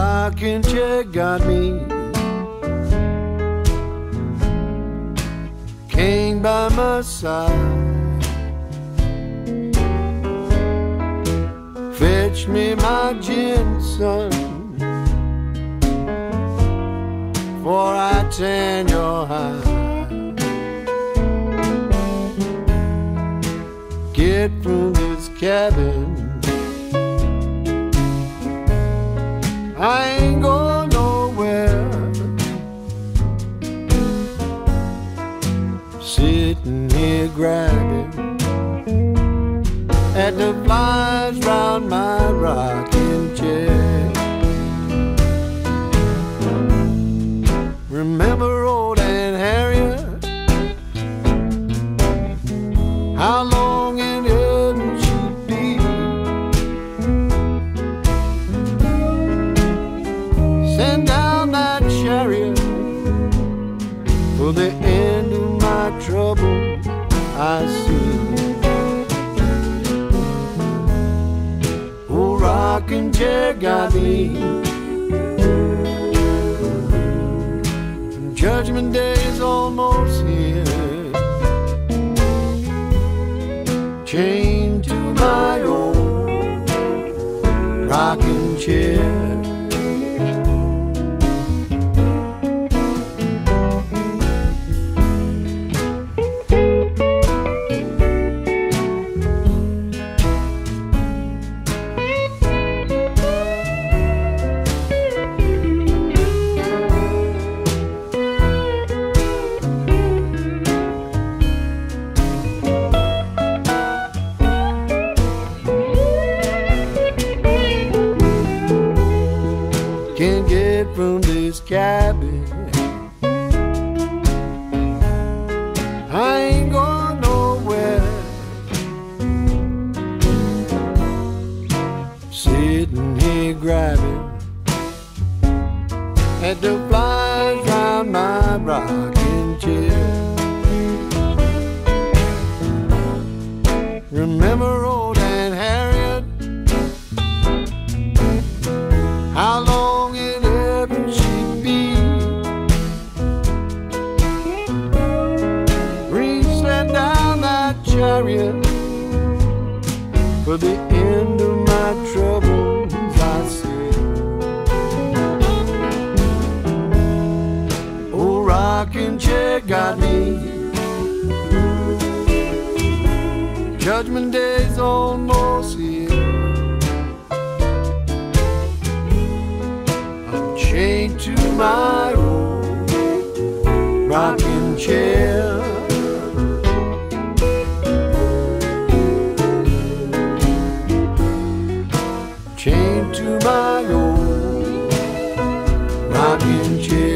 Rocking chair got me. Came by my side. Fetch me my gin, son. For I tan your hide. Get from this cabin. At the flies round my rocking chair. Remember old Aunt Harriet? How long in heaven she'd be? Send down that chariot for the end of my trouble. I see. Rocking chair got me. Judgment day is almost here. Chained to my old rocking chair. Cabin. I ain't going nowhere. Sitting here grabbing at the flies round my rocking chair. Remember old for the end of my troubles. I said, oh, Old rocking chair got me. Judgment day's almost here. I'm chained to my old rocking chair. Chained